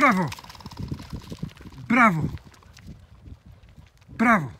Μπράβο. Μπράβο. Μπράβο.